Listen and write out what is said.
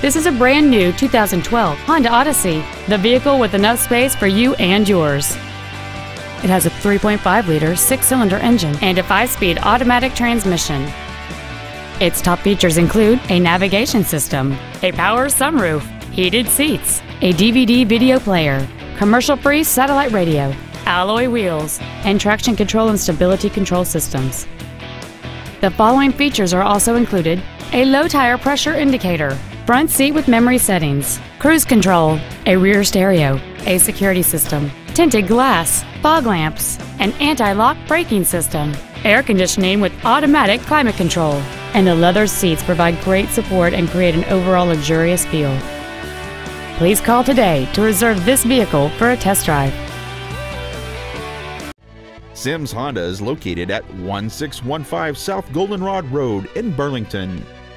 This is a brand new 2012 Honda Odyssey, the vehicle with enough space for you and yours. It has a 3.5 liter six cylinder engine and a 5 speed automatic transmission. Its top features include a navigation system, a power sunroof, heated seats, a DVD video player, commercial free satellite radio, alloy wheels, and traction control and stability control systems. The following features are also included a low tire pressure indicator, front seat with memory settings, cruise control, a rear stereo, a security system, tinted glass, fog lamps, an anti-lock braking system, air conditioning with automatic climate control, and the leather seats provide great support and create an overall luxurious feel. Please call today to reserve this vehicle for a test drive. Sims Honda is located at 1615 South Goldenrod Road in Burlington.